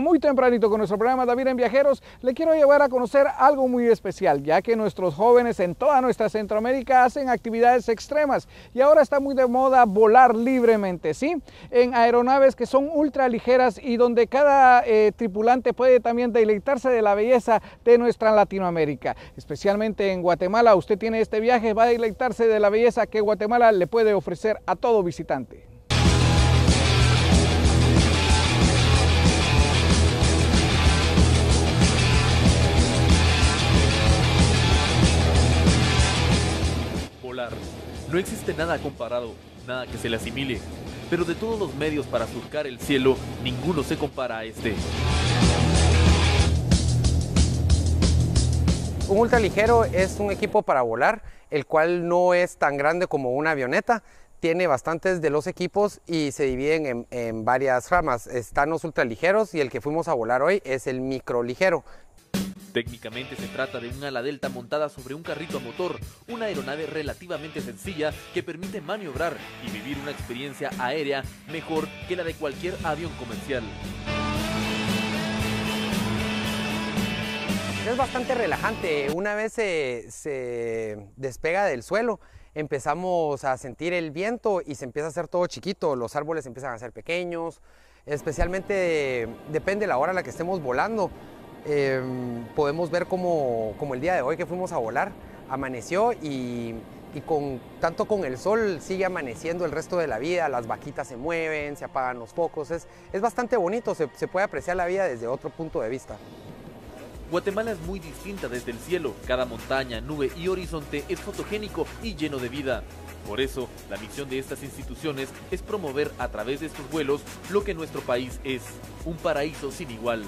muy tempranito con nuestro programa David en Viajeros, le quiero llevar a conocer algo muy especial, ya que nuestros jóvenes en toda nuestra Centroamérica hacen actividades extremas y ahora está muy de moda volar libremente, ¿sí? En aeronaves que son ultra ligeras y donde cada eh, tripulante puede también deleitarse de la belleza de nuestra Latinoamérica. Especialmente en Guatemala, usted tiene este viaje, va a deleitarse de la belleza que Guatemala le puede ofrecer a todo visitante. No existe nada comparado, nada que se le asimile, pero de todos los medios para surcar el cielo, ninguno se compara a este. Un ultraligero es un equipo para volar, el cual no es tan grande como una avioneta. Tiene bastantes de los equipos y se dividen en, en varias ramas. Están los ultraligeros y el que fuimos a volar hoy es el microligero, Técnicamente se trata de un ala delta montada sobre un carrito a motor, una aeronave relativamente sencilla que permite maniobrar y vivir una experiencia aérea mejor que la de cualquier avión comercial. Es bastante relajante, una vez se, despega del suelo, empezamos a sentir el viento y se empieza a hacer todo chiquito, los árboles empiezan a ser pequeños, especialmente depende de la hora a la que estemos volando. Em, podemos ver como, como, el día de hoy que fuimos a volar, amaneció y, con, tanto con el sol sigue amaneciendo el resto de la vida, las vaquitas se mueven, se apagan los focos, es, es bastante bonito, se puede apreciar la vida desde otro punto de vista. Guatemala es muy distinta desde el cielo, cada montaña, nube y horizonte es fotogénico y lleno de vida. Por eso, la misión de estas instituciones es promover a través de estos vuelos lo que nuestro país es, un paraíso sin igual.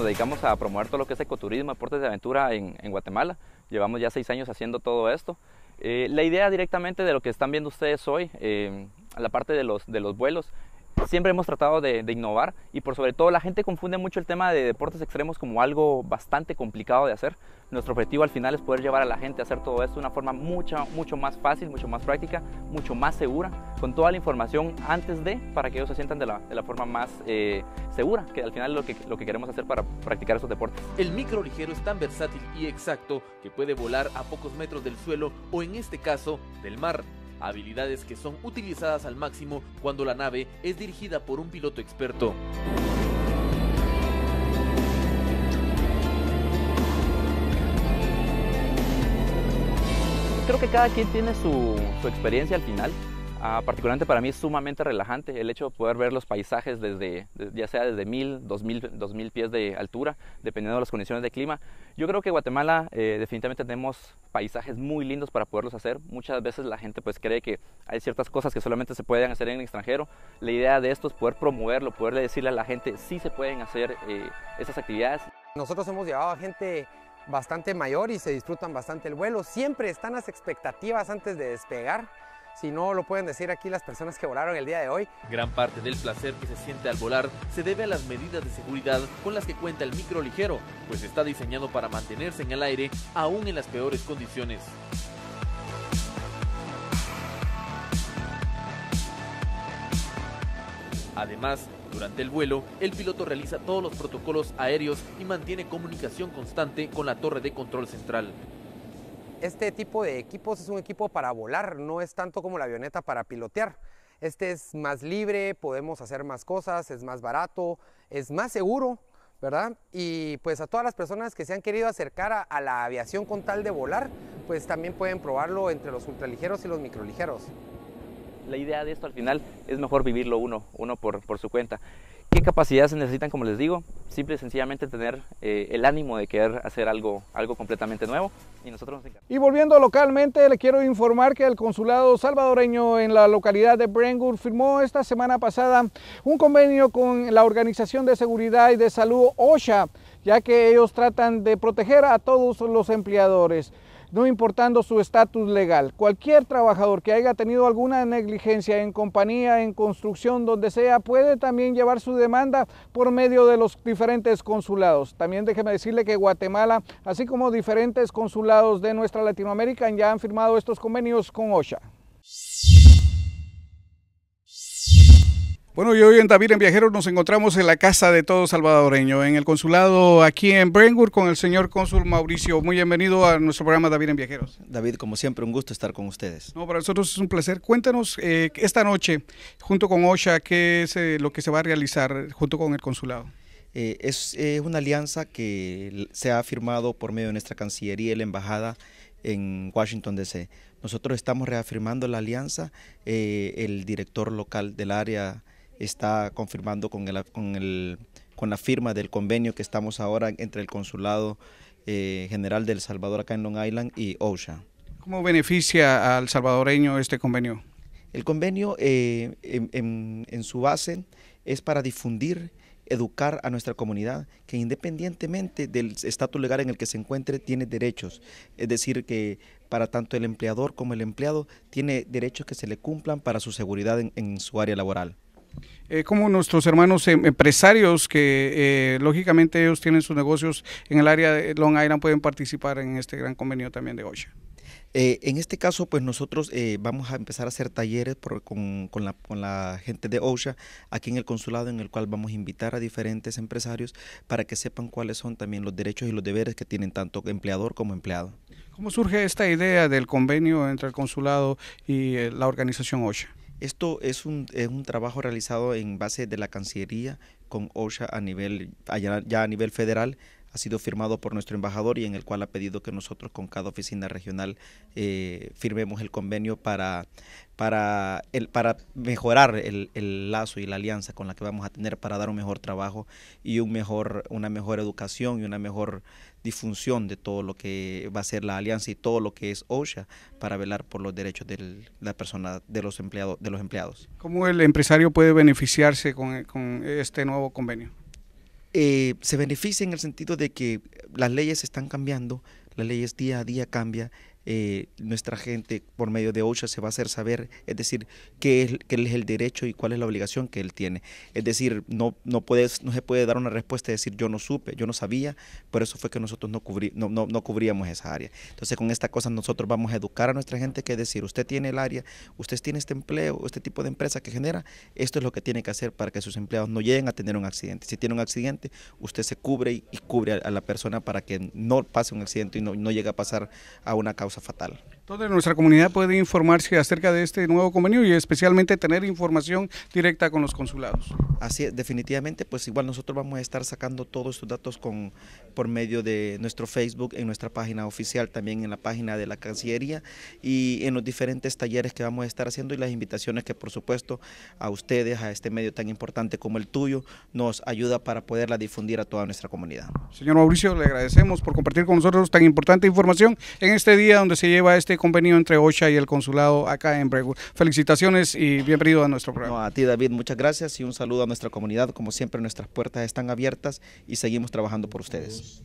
Nos dedicamos a promover todo lo que es ecoturismo, deportes de aventura en, Guatemala. Llevamos ya seis años haciendo todo esto. Eh, la idea directamente de lo que están viendo ustedes hoy, eh, la parte de los, de los vuelos, siempre hemos tratado de, innovar y por sobre todo la gente confunde mucho el tema de deportes extremos como algo bastante complicado de hacer. Nuestro objetivo al final es poder llevar a la gente a hacer todo esto de una forma mucho, mucho más fácil, mucho más práctica, mucho más segura, con toda la información antes de, para que ellos se sientan de la, de la forma más eh, segura, que al final es lo que, lo que queremos hacer para practicar esos deportes. El micro ligero es tan versátil y exacto que puede volar a pocos metros del suelo o en este caso del mar habilidades que son utilizadas al máximo cuando la nave es dirigida por un piloto experto. Creo que cada quien tiene su, experiencia al final. Uh, particularmente para mí es sumamente relajante el hecho de poder ver los paisajes desde, de, ya sea desde 1000, 2000, 2000 pies de altura, dependiendo de las condiciones de clima. Yo creo que Guatemala eh, definitivamente tenemos paisajes muy lindos para poderlos hacer. Muchas veces la gente pues cree que hay ciertas cosas que solamente se pueden hacer en el extranjero. La idea de esto es poder promoverlo, poder decirle a la gente si se pueden hacer eh, esas actividades. Nosotros hemos llevado a gente bastante mayor y se disfrutan bastante el vuelo. Siempre están las expectativas antes de despegar si no lo pueden decir aquí las personas que volaron el día de hoy. Gran parte del placer que se siente al volar se debe a las medidas de seguridad con las que cuenta el micro ligero, pues está diseñado para mantenerse en el aire aún en las peores condiciones. Además, durante el vuelo, el piloto realiza todos los protocolos aéreos y mantiene comunicación constante con la torre de control central este tipo de equipos es un equipo para volar, no es tanto como la avioneta para pilotear. Este es más libre, podemos hacer más cosas, es más barato, es más seguro, ¿verdad? Y pues a todas las personas que se han querido acercar a, la aviación con tal de volar, pues también pueden probarlo entre los ultraligeros y los microligeros. La idea de esto al final es mejor vivirlo uno, uno por su cuenta. ¿Qué capacidades se necesitan? Como les digo, simple y sencillamente tener eh, el ánimo de querer hacer algo, algo completamente nuevo y nosotros nos Y volviendo localmente, le quiero informar que el consulado salvadoreño en la localidad de Brentwood firmó esta semana pasada un convenio con la Organización de Seguridad y de Salud OSHA, ya que ellos tratan de proteger a todos los empleadores. No importando su estatus legal. Cualquier trabajador que haya tenido alguna negligencia en compañía, en construcción, donde sea, puede también llevar su demanda por medio de los diferentes consulados. También déjeme decirle que Guatemala, así como diferentes consulados de nuestra Latinoamérica, ya han firmado estos convenios con OSHA. Bueno, y hoy en David en Viajeros nos encontramos en la casa de todo salvadoreño, en el consulado aquí en Brentwood con el señor cónsul Mauricio. Muy bienvenido a nuestro programa David en Viajeros. David, como siempre, un gusto estar con ustedes. No, para nosotros es un placer. Cuéntanos eh, esta noche, junto con OSHA, qué es eh, lo que se va a realizar junto con el consulado. Eh, es una alianza que se ha firmado por medio de nuestra Cancillería y la Embajada en Washington, D.C. Nosotros estamos reafirmando la alianza. el director local del área está confirmando con, el, con, el, con la firma del convenio que estamos ahora entre el Consulado eh, General del Salvador acá en Long Island y OSHA. ¿Cómo beneficia al salvadoreño este convenio? El convenio eh, en, en, su base es para difundir, educar a nuestra comunidad que independientemente del estatus legal en el que se encuentre tiene derechos. Es decir, que para tanto el empleador como el empleado tiene derechos que se le cumplan para su seguridad en su área laboral. Eh, como nuestros hermanos em, empresarios que eh, lógicamente ellos tienen sus negocios en el área de Long Island pueden participar en este gran convenio también de OSHA. Eh, en este caso, pues nosotros vamos a empezar a hacer talleres con, la, con, la, gente de OSHA aquí en el consulado, en el cual vamos a invitar a diferentes empresarios para que sepan cuáles son también los derechos y los deberes que tienen tanto empleador como empleado. ¿Cómo surge esta idea del convenio entre el consulado y la organización OSHA? Esto es un, es un, trabajo realizado en base de la Cancillería con OSHA a nivel, ya a nivel federal. Ha sido firmado por nuestro embajador y en el cual ha pedido que nosotros con cada oficina regional eh, firmemos el convenio para, para, para mejorar el, lazo y la alianza con la que vamos a tener para dar un mejor trabajo y un mejor, una mejor educación y una mejor difusión de todo lo que va a ser la alianza y todo lo que es OSHA para velar por los derechos de la persona, de los empleados. De los empleados. ¿Cómo el empresario puede beneficiarse con este nuevo convenio? Eh, se beneficia en el sentido de que las leyes están cambiando, las leyes día a día cambian eh, nuestra gente por medio de OSHA se va a hacer saber, es decir, qué es, qué es el derecho y cuál es la obligación que él tiene. Es decir, no, no, puedes, no se puede dar una respuesta y decir yo no supe, yo no sabía, por eso fue que nosotros no, no, no, no, cubríamos esa área. Entonces con esta cosa nosotros vamos a educar a nuestra gente que es decir, usted tiene el área, usted tiene este empleo, este tipo de empresa que genera, esto es lo que tiene que hacer para que sus empleados no lleguen a tener un accidente. Si tiene un accidente, usted se cubre y, cubre a, la persona para que no pase un accidente y no, no llegue a pasar a una causa fatal. Toda nuestra comunidad puede informarse acerca de este nuevo convenio y especialmente tener información directa con los consulados. Así es, definitivamente, pues igual nosotros vamos a estar sacando todos estos datos con, por medio de nuestro Facebook, en nuestra página oficial, también en la página de la Cancillería y en los diferentes talleres que vamos a estar haciendo y las invitaciones que por supuesto a ustedes, a este medio tan importante como el tuyo, nos ayuda para poderla difundir a toda nuestra comunidad. Señor Mauricio, le agradecemos por compartir con nosotros tan importante información en este día donde se lleva este convenio entre OSHA y el consulado acá en Brentwood. Felicitaciones y bienvenido a nuestro programa. a ti David, muchas gracias y un saludo a nuestra comunidad. Como siempre, nuestras puertas están abiertas y seguimos trabajando por ustedes.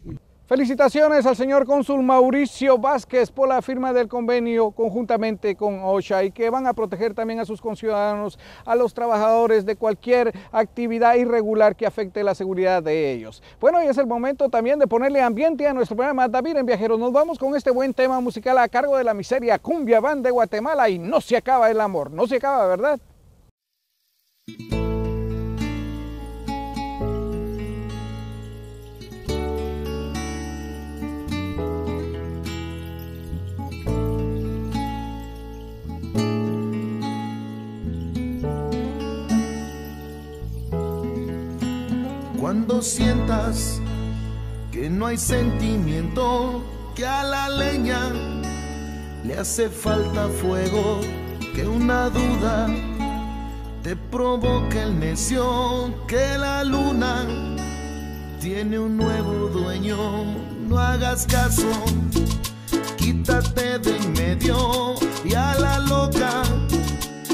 Felicitaciones al señor cónsul Mauricio Vázquez por la firma del convenio conjuntamente con OSHA y que van a proteger también a sus conciudadanos, a los trabajadores de cualquier actividad irregular que afecte la seguridad de ellos. Bueno, y es el momento también de ponerle ambiente a nuestro programa David en Viajeros. Nos vamos con este buen tema musical a cargo de la miseria Cumbia Band de Guatemala y no se acaba el amor. No se acaba, ¿verdad? Sientas que no hay sentimiento, que a la leña le hace falta fuego, que una duda te provoque el necio, que la luna tiene un nuevo dueño, no hagas caso, quítate de en medio y a la loca,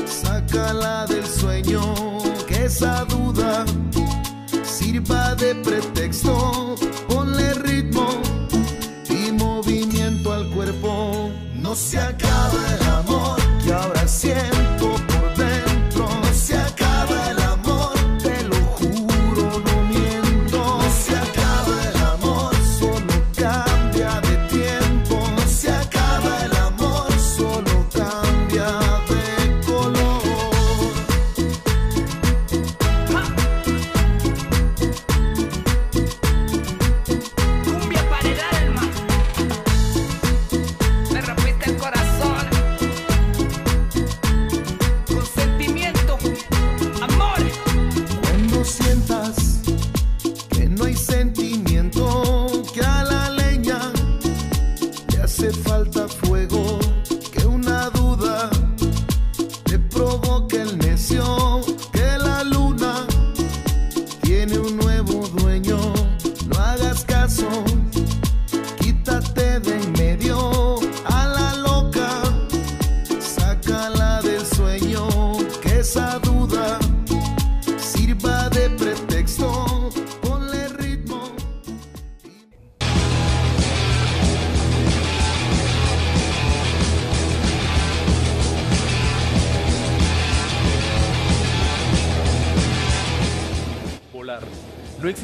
sácala del sueño, que esa duda de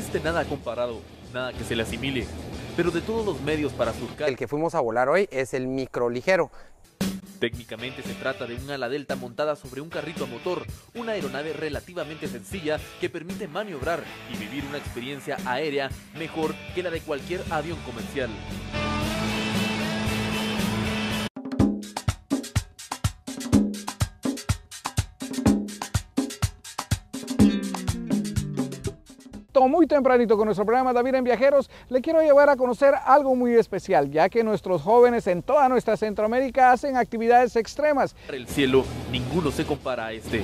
existe nada comparado, nada que se le asimile. Pero de todos los medios para surcar, El que fuimos a volar hoy es el micro ligero. técnicamente se trata de un ala delta montada sobre un carrito a motor, una aeronave relativamente sencilla que permite maniobrar y vivir una experiencia aérea mejor que la de cualquier avión comercial. Muy tempranito con nuestro programa David en Viajeros, le quiero llevar a conocer algo muy especial, ya que nuestros jóvenes en toda nuestra Centroamérica hacen actividades extremas. El cielo, ninguno se compara a este.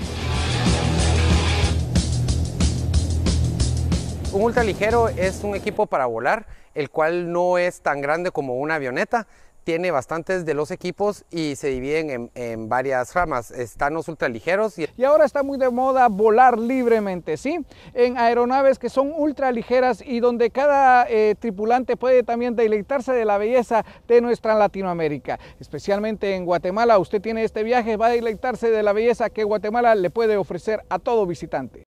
Un ultraligero es un equipo para volar, el cual no es tan grande como una avioneta. Tiene bastantes de los equipos y se dividen en, en varias ramas. Están los ultraligeros y Y ahora está muy de moda volar libremente, ¿sí? En aeronaves que son ultra ligeras y donde cada eh, tripulante puede también deleitarse de la belleza de nuestra Latinoamérica. Especialmente en Guatemala, usted tiene este viaje, va a deleitarse de la belleza que Guatemala le puede ofrecer a todo visitante.